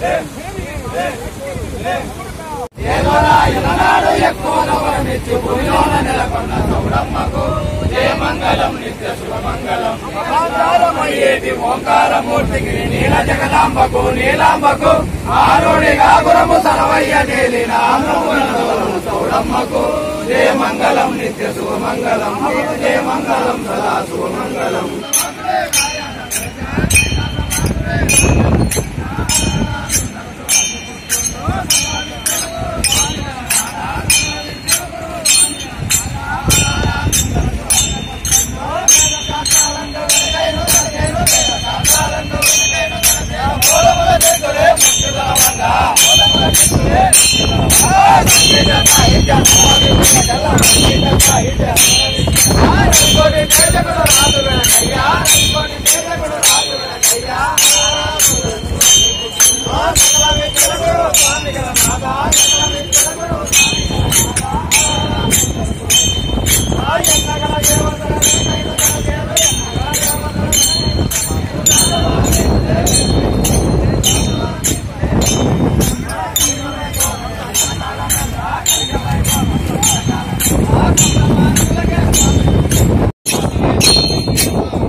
Yeah. నవరమిచ్చు భూమిలోన నెలకొన్న చౌడమ్మకు జయమంగళం నిత్య శుభమంగళం మహాకారమయ్యేటి ఓంకారమూర్తికి నీల జగదాంబకు నీలాంబకు ఆరుడిగా గురము సరవయ్య నేలిన చౌడమ్మకు జయమంగళం నిత్య శుభమంగళం జయమంగళం సదా శుభమంగళం ஆறு கோடி பேஜ கூட ராஜுவன ஐயா கோடி பேஜ கூட ராஜுவன ஐயா.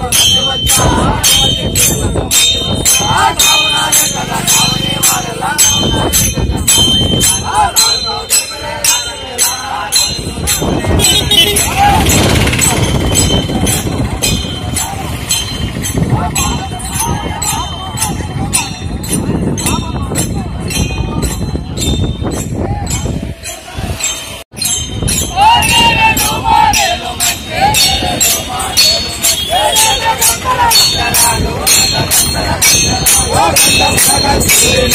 I'm not going to be able do that.